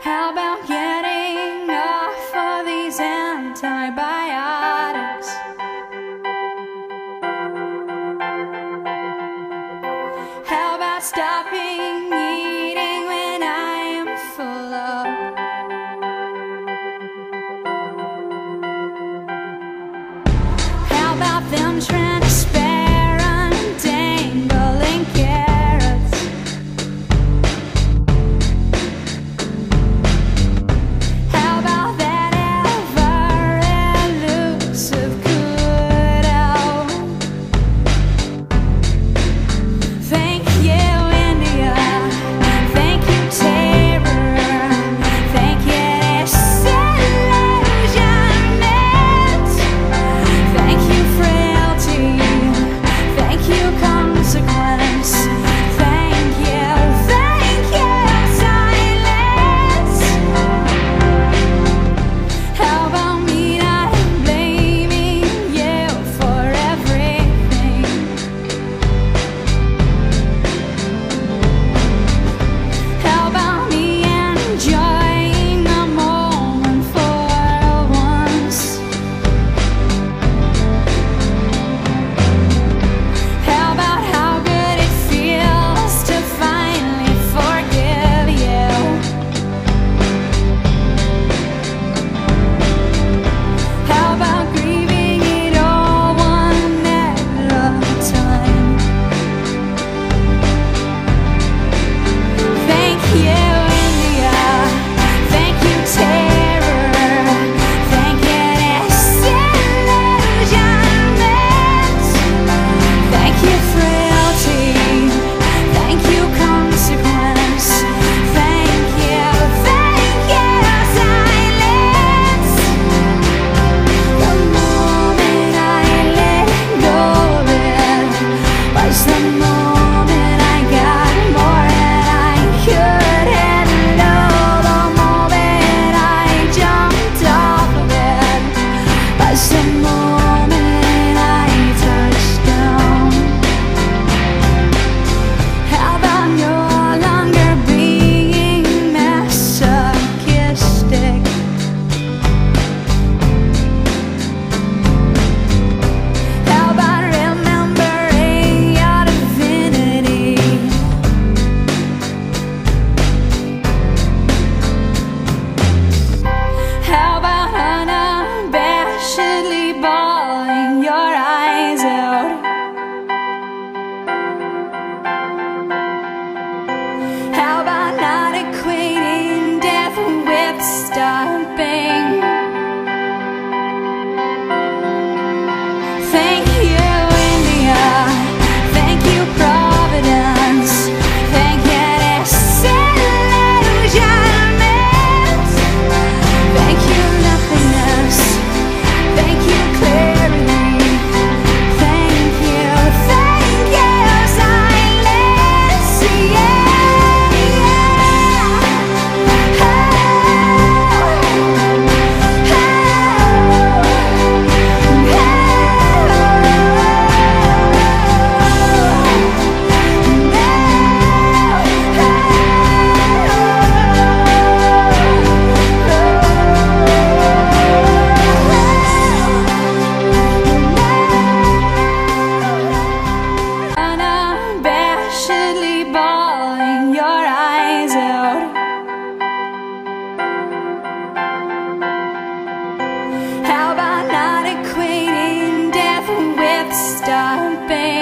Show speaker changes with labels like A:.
A: How about you? With stopping? How about